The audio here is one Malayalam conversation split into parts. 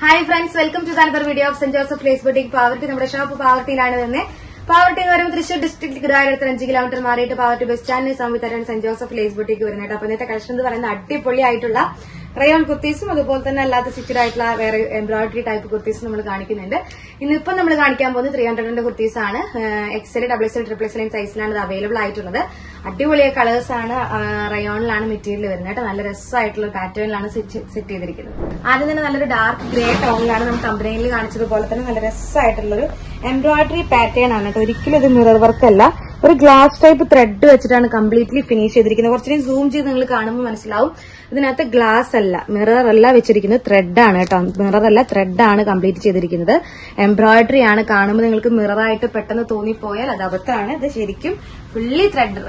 Hi friends welcome to another video of saint Joseph place boutique. Pavaratty നമ്മുടെ ഷോപ്പ് പാവർട്ടിയിലാണ് തന്നെ പാവർട്ടി എന്ന് പറയുമ്പോൾ തൃശ്ശൂർ ഡിസ്ട്രിക്ട് ഗുരുവായൂരത്ത് അഞ്ച് കിലോമീറ്റർ മാറിയിട്ട് പാവർട്ടി ബസ് സ്റ്റാൻഡിന് സംവിധാനം സെന്റ് ജോസഫ് പ്ലേസ് ബുട്ടിക്ക് വരുന്നത്. അപ്പൊ ഇന്നത്തെ കളക്ഷൻ എന്ന് പറയുന്നത് അടിപൊളിയായിട്ടുള്ള റയോൺ കുർത്തീസും അതുപോലെ തന്നെ അല്ലാത്ത സ്റ്റിച്ചഡ് ആയിട്ടുള്ള വേറെ എംബ്രോയിഡറി ടൈപ്പ് കുർത്തീസും നമ്മൾ കാണിക്കുന്നുണ്ട്. ഇന്നിപ്പം നമ്മൾ കാണിക്കാൻ പോകുന്നത് ത്രീ ഹൺഡ്രഡിന്റെ കുർത്തീസാണ്. XL double XL triple XL സൈസിലാണ് ഇത് അവൈലബിൾ ആയിട്ടുള്ളത്. അടിപൊളിയ കളേഴ്സ് ആണ് റയോണിലാണ് മെറ്റീരിയൽ വരുന്നത് കേട്ടോ. നല്ല രസമായിട്ടുള്ള പാറ്റേണിലാണ് സെറ്റ് ചെയ്തിരിക്കുന്നത്. ആദ്യം തന്നെ നല്ലൊരു ഡാർക്ക് ഗ്രേ ടോണിലാണ് നമ്മൾ കമ്പനിയിൽ കാണിച്ചതുപോലെ തന്നെ നല്ല രസമായിട്ടുള്ളൊരു എംബ്രോയിഡറി പാറ്റേൺ ആണ് കേട്ടോ. ഒരിക്കലും ഇത് മിറർ വർക്ക് അല്ല. ഒരു ഗ്ലാസ് ടൈപ്പ് ത്രെഡ് വെച്ചിട്ടാണ് കംപ്ലീറ്റ്ലി ഫിനിഷ് ചെയ്തിരിക്കുന്നത്. കുറച്ചുകൂടി സൂം ചെയ്ത് നിങ്ങൾ കാണുമ്പോൾ മനസ്സിലാവും. ഇതിനകത്ത് ഗ്ലാസ് അല്ല മിറർ അല്ല വെച്ചിരിക്കുന്നത് ത്രെഡ് ആണ് കേട്ടോ. മിറർ അല്ല ത്രെഡ് ആണ് കംപ്ലീറ്റ് ചെയ്തിരിക്കുന്നത്. എംബ്രോയിഡറി ആണ് കാണുമ്പോൾ നിങ്ങൾക്ക് മിറർ ആയിട്ട് പെട്ടെന്ന് തോന്നിപ്പോയാൽ അത് അബദ്ധമാണ്. ഇത് ശരിക്കും ഫുള്ളി ത്രെഡ്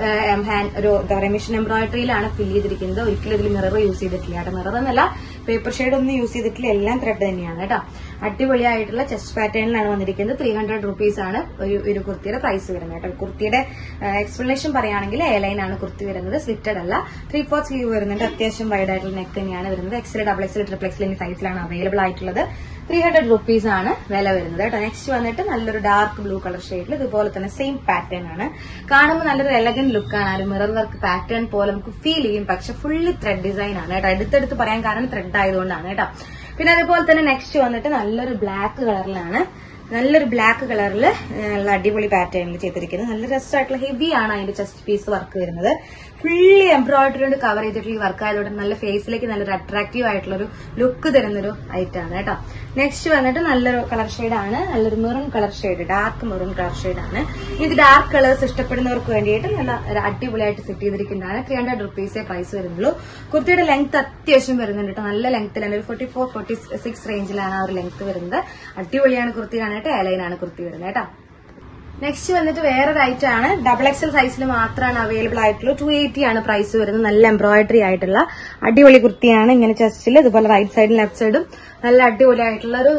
ഒരു എന്താ പറയുക മിഷൻ എംബ്രോയിഡറിയിലാണ് ഫിൽ ചെയ്തിരിക്കുന്നത്. ഒരിക്കലും ഇതിൽ മിറർ യൂസ് ചെയ്തിട്ടില്ല. കേട്ടോ മിറർ എന്നല്ല പേപ്പർ ഷെയ്ഡ് ഒന്നും യൂസ് ചെയ്തിട്ടില്ല. എല്ലാം ത്രെഡ് തന്നെയാണ് കേട്ടോ. അടിപൊളിയായിട്ടുള്ള ചെസ്റ്റ് പാറ്റേണിലാണ് വന്നിരിക്കുന്നത്. ത്രീ ഹൺഡ്രഡ് റുപ്പീസ് ആണ് ഒരു ഒരു കുർത്തിയുടെ പ്രൈസ് വരുന്നത് കേട്ടോ. കുർത്തിയുടെ എക്സ്പ്ലനേഷൻ പറയുകയാണെങ്കിൽ ലൈൻ ആണ് കുർത്തി വരുന്നത്. സ്ലിറ്റഡ് അല്ല. ത്രീ ഫോർ സ്ലീവ് വരുന്നുണ്ട്. അത്യാവശ്യം വൈഡ് ആയിട്ടുള്ള നെക്ക് തന്നെയാണ് വരുന്നത്. XL double X triple X എന്നീ സൈസിലാണ് അവൈലബിൾ ആയിട്ടുള്ളത്. ത്രീ ഹൺഡ്രഡ് റുപ്പീസ് ആണ് വില വരുന്നത് കേട്ടോ. നെക്സ്റ്റ് വന്നിട്ട് നല്ലൊരു ഡാർക്ക് ബ്ലൂ കളർ ഷെയ്ഡിൽ ഇതുപോലെ തന്നെ സെയിം പാറ്റേൺ ആണ്. കാണുമ്പോൾ നല്ലൊരു എലഗൻ ലുക്കാണ് ആ മിറർ വർക്ക് പാറ്റേൺ പോലെ നമുക്ക് ഫീൽ ചെയ്യും. പക്ഷെ ഫുള്ളി ത്രെഡ് ഡിസൈൻ ആണ് കേട്ടോ. അടുത്തടുത്ത് പറയാൻ കാരണം ത്രെഡ് ആയതുകൊണ്ടാണ് കേട്ടോ. പിന്നെ അതുപോലെ തന്നെ നെക്സ്റ്റ് വന്നിട്ട് നല്ലൊരു ബ്ലാക്ക് കളറിലാണ് നല്ലൊരു ബ്ലാക്ക് കളറിൽ അടിപൊളി പാറ്റേണിൽ ചെയ്തിരിക്കുന്നത്. നല്ല രസമായിട്ടുള്ള ഹെവി ആണ് അതിന്റെ ചെസ്റ്റ് പീസ് വർക്ക് വരുന്നത്. ഫുള്ളി എംബ്രോയിഡറി കൊണ്ട് കവർ ചെയ്തിട്ടുള്ള ഈ വർക്ക് ആയതുകൊണ്ട് നല്ല ഫേസിലേക്ക് നല്ലൊരു അട്രാക്റ്റീവ് ആയിട്ടുള്ള ഒരു ലുക്ക് തരുന്നൊരു ഐറ്റം ആണ് കേട്ടോ. നെക്സ്റ്റ് വന്നിട്ട് നല്ലൊരു കളർ ആണ്. നല്ലൊരു maroon colour shade dark maroon colour ആണ്. ഇത് ഡാർക്ക് കളേഴ്സ് ഇഷ്ടപ്പെടുന്നവർക്ക് വേണ്ടിയിട്ട് നല്ല അടിപൊളിയായിട്ട് സെറ്റ് ചെയ്തിരിക്കുന്നതാണ്. ത്രീ ഹൺഡ്രഡ് റുപ്പീസേ പ്രൈസ് വരുന്നുള്ളൂ. കുർത്തിയുടെ ലെങ്ത് അത്യാവശ്യം വരുന്നുണ്ട് കേട്ടോ നല്ല ലെങ്ത്തിലാണ് ഒരു ഫോർട്ടി ഫോർ ഫോർട്ടി സിക്സ് റേഞ്ചിലാണ് ആ ഒരു ലെങ്ത് വരുന്നത്. അടിപൊളിയാണ് കുർത്തി കാണാനായിട്ട് എലൈനാണ് കുർത്തി വരുന്നത് കേട്ടോ. നെക്സ്റ്റ് വന്നിട്ട് വേറെ ഐറ്റം ആണ്. ഡബിൾ എക്സൽ സൈസിൽ മാത്രമാണ് അവൈലബിൾ ആയിട്ടുള്ളൂ. ടു എയ്റ്റി ആണ് പ്രൈസ് വരുന്നത്. നല്ല എംബ്രോയിഡറി ആയിട്ടുള്ള അടിപൊളി കുർത്തിയാണ്. ഇങ്ങനെ ചെസ്റ്റിൽ ഇതുപോലെ റൈറ്റ് സൈഡും ലെഫ്റ്റ് സൈഡും നല്ല അടിപൊളി ആയിട്ടുള്ള ഒരു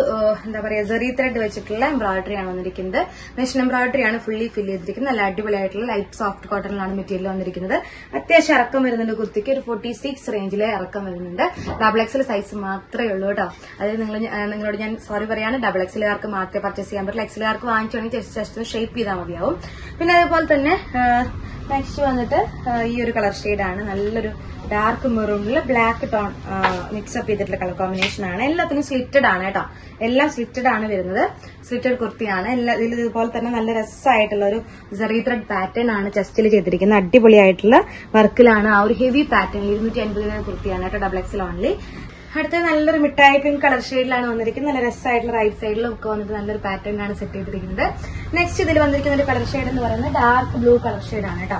എന്താ പറയാ ജെറി ത്രെഡ് വെച്ചിട്ടുള്ള എംബ്രോയിഡറി ആണ് വന്നിരിക്കുന്നത്. മെഷീൻ എംബ്രോയിഡറി ആണ് ഫുള്ളി ഫിൽ ചെയ്തിരിക്കുന്നത്. നല്ല അടിപൊളി ആയിട്ടുള്ള ലൈറ്റ് സോഫ്റ്റ് കോട്ടണിലാണ് മെറ്റീരിയൽ വന്നിരിക്കുന്നത്. അത്യാവശ്യം ഇറക്കം വരുന്നുണ്ട് കുർത്തിക്ക്. ഒരു ഫോർട്ടി സിക്സ് റേഞ്ചിലെ ഇറക്കം വരുന്നുണ്ട്. ഡബിൾ എക്സൽ സൈസ് മാത്രമേ ഉള്ളൂ കേട്ടോ. അതായത് നിങ്ങൾ നിങ്ങളോട് ഞാൻ സോറി പറയാണ്. ഡബിൾ എക്സലുകാർക്ക് മാത്രമേ പർച്ചേസ് ചെയ്യാൻ പറ്റില്ല എക്സലുകാർക്ക് വാങ്ങിച്ചുവാണെങ്കിൽ ജസ്റ്റ് ഷേപ്പ് ചെയ്താൽ മതിയാവും. പിന്നെ അതേപോലെ തന്നെ നെക്സ്റ്റ് വന്നിട്ട് ഈ ഒരു കളർ ആണ്. നല്ലൊരു ഡാർക്ക് മെറൂണിൽ ബ്ലാക്ക് ടോൺ മിക്സപ്പ് ചെയ്തിട്ടുള്ള കളർ കോമ്പിനേഷൻ ആണ്. എല്ലാത്തിനും സ്ലിറ്റഡ് ആണ് കേട്ടോ. എല്ലാം സ്ലിറ്റഡ് ആണ് വരുന്നത്. സ്ലിറ്റഡ് കുർത്തിയാണ്. എല്ലാ ഇതിൽ ഇതുപോലെ തന്നെ നല്ല രസമായിട്ടുള്ള ഒരു ജെറി ത്രെഡ് പാറ്റേൺ ആണ് ചെസ്റ്റിൽ ചെയ്തിരിക്കുന്നത്. അടിപൊളിയായിട്ടുള്ള വർക്കിലാണ് ആ ഒരു ഹെവി പാറ്റേൺ ഇരുന്നൂറ്റി അൻപത് കുർത്തിയാണ് കേട്ടോ ഡബിൾ എക്സിൽ ഓൺലി അടുത്ത നല്ലൊരു മിഠായി പിങ്ക് കളർ ഷെയ്ഡിലാണ് വന്നിരിക്കുന്നത്. നല്ല രസമായിട്ടുള്ള റൈറ്റ് സൈഡിലും ഒക്കെ വന്നിട്ട് നല്ലൊരു പാറ്റേൺ ആണ് സെറ്റ് ചെയ്തിരിക്കുന്നത്. നെക്സ്റ്റ് ഇതിൽ വന്നിരിക്കുന്ന ഒരു കളർ ഷെയ്ഡ് എന്ന് പറയുന്നത് ഡാർക്ക് ബ്ലൂ കളർ ഷെയ്ഡാണ് കേട്ടോ.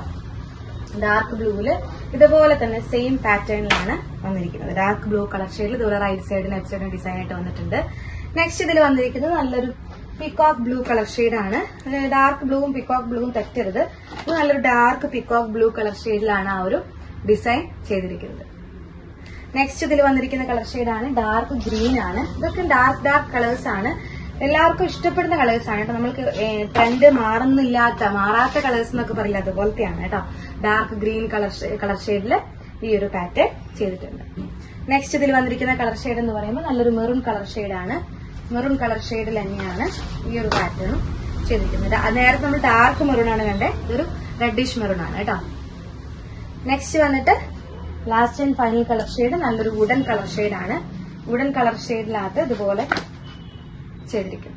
ഡാർക്ക് ബ്ലൂവിൽ ഇതുപോലെ തന്നെ സെയിം പാറ്റേണിലാണ് വന്നിരിക്കുന്നത്. ഡാർക്ക് ബ്ലൂ കളർ ഷെയ്ഡിൽ ഇതുപോലെ റൈറ്റ് സൈഡ് ലെഫ്റ്റ് സൈഡിന് ഡിസൈൻ ആയിട്ട് വന്നിട്ടുണ്ട്. നെക്സ്റ്റ് ഇതിൽ വന്നിരിക്കുന്നത് നല്ലൊരു പിക്കോക്ക് ബ്ലൂ കളർ ഷെയ്ഡാണ് ഡാർക്ക് ബ്ലൂവും പിക്കോക്ക് ബ്ലൂവും തെറ്റരുത്. നല്ലൊരു ഡാർക്ക് പിക്കോക്ക് ബ്ലൂ കളർ ഷെയ്ഡിലാണ് ആ ഒരു ഡിസൈൻ ചെയ്തിരിക്കുന്നത്. നെക്സ്റ്റ് ഇതിൽ വന്നിരിക്കുന്ന കളർ ഷെയ്ഡാണ് ഡാർക്ക് ഗ്രീൻ ആണ്. ഇതൊക്കെ ഡാർക്ക് ഡാർക്ക് കളേഴ്സ് ആണ്. എല്ലാവർക്കും ഇഷ്ടപ്പെടുന്ന കളേഴ്സ് ആണ് കേട്ടോ. നമ്മൾക്ക് ട്രെൻഡ് മാറുന്നില്ലാത്ത മാറാത്ത കളേഴ്സ് എന്നൊക്കെ പറയില്ല അതുപോലത്തെയാണ് കേട്ടോ. ഡാർക്ക് ഗ്രീൻ കളർ കളർ ഷെയ്ഡിൽ ഈ ഒരു പാറ്റേൺ ചെയ്തിട്ടുണ്ട്. നെക്സ്റ്റ് ഇതിൽ വന്നിരിക്കുന്ന കളർ ഷെയ്ഡ് എന്ന് പറയുമ്പോൾ നല്ലൊരു മെറൂൺ കളർ ഷെയ്ഡാണ് മെറൂൺ കളർ ഷെയ്ഡിൽ തന്നെയാണ് ഈ ഒരു പാറ്റേണും ചെയ്തിരിക്കുന്നത്. നേരത്തെ നമ്മൾ ഡാർക്ക് മെറൂൺ ആണ് കണ്ടേ. ഇതൊരു റെഡിഷ് മെറൂൺ ആണ് കേട്ടോ. നെക്സ്റ്റ് വന്നിട്ട് last and final colour shade നല്ലൊരു വുഡൻ കളർ ഷെയ്ഡാണ് വുഡൻ കളർ ഷെയ്ഡിനകത്ത് ഇതുപോലെ ചെയ്തിരിക്കും.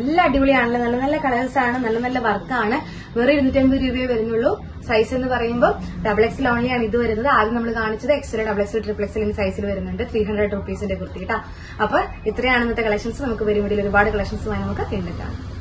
എല്ലാം അടിപൊളിയാണല്ലോ. നല്ല നല്ല കളേഴ്സ് ആണ് നല്ല നല്ല വർക്കാണ് വെറും ഇരുന്നൂറ്റമ്പത് രൂപയെ വരുന്നുള്ളൂ. സൈസ് എന്ന് പറയുമ്പോൾ ഡബിൾ എക്സിൽ ഓൺലി ആണ് ഇത് വരുന്നത്. ആദ്യം നമ്മൾ കാണിച്ചത് XL double XL triple XL സൈസിൽ വരുന്നുണ്ട്. ത്രീ ഹൺഡ്രഡ് റുപ്പീസിന്റെ കുർത്തി കേട്ടോ അപ്പൊ ഇത്രയാണ് ഇന്നത്തെ കളക്ഷൻസ് നമുക്ക് വരുമ്പോൾ ഒരുപാട് കളക്ഷൻസുമായി നമുക്ക് വീണ്ടും കാണാം.